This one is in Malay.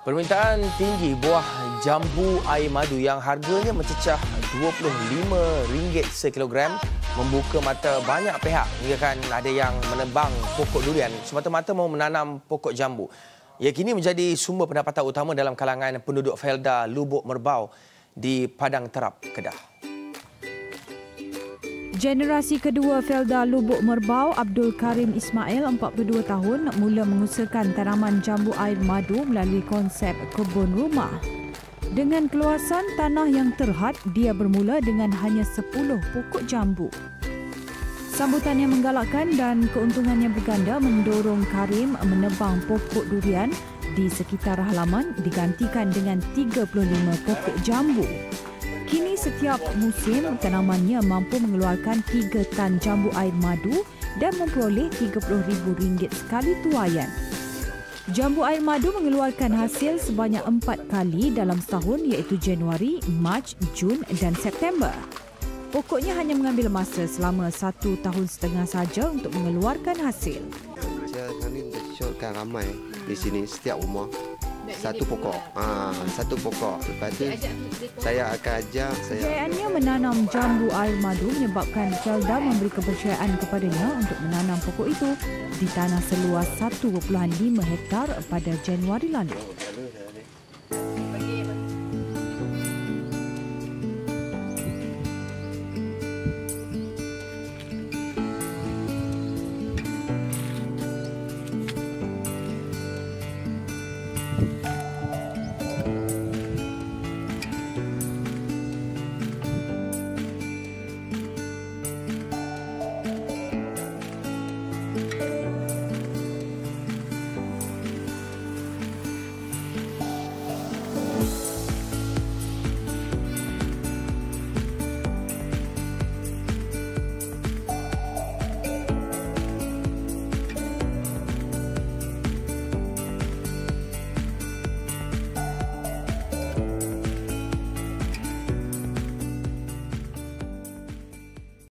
Permintaan tinggi buah jambu air madu yang harganya mencecah RM25 sekilogram membuka mata banyak pihak hingga kan ada yang menebang pokok durian semata-mata mahu menanam pokok jambu. Ia kini menjadi sumber pendapatan utama dalam kalangan penduduk Felda Lubuk Merbau di Padang Terap, Kedah. Generasi kedua Felda Lubuk Merbau, Abdul Karim Ismail, 42 tahun, mula mengusahakan tanaman jambu air madu melalui konsep kebun rumah. Dengan keluasan tanah yang terhad, dia bermula dengan hanya 10 pokok jambu. Sambutan yang menggalakkan dan keuntungannya berganda mendorong Karim menebang pokok durian di sekitar halaman digantikan dengan 35 pokok jambu. Kini setiap musim tanamannya mampu mengeluarkan 3 tan jambu air madu dan memperoleh RM30,000 sekali tuaian. Jambu air madu mengeluarkan hasil sebanyak empat kali dalam setahun iaitu Januari, Mac, Jun dan September. Pokoknya hanya mengambil masa selama satu tahun setengah saja untuk mengeluarkan hasil. Saya nanti syorkan ramai di sini setiap rumah satu pokok. Ha, satu pokok. Lepas tu saya akan ajar saya. Kejayaannya menanam jambu air madu menyebabkan Felda memberi kepercayaan kepadanya untuk menanam pokok itu di tanah seluas 1.5 hektar pada Januari lalu.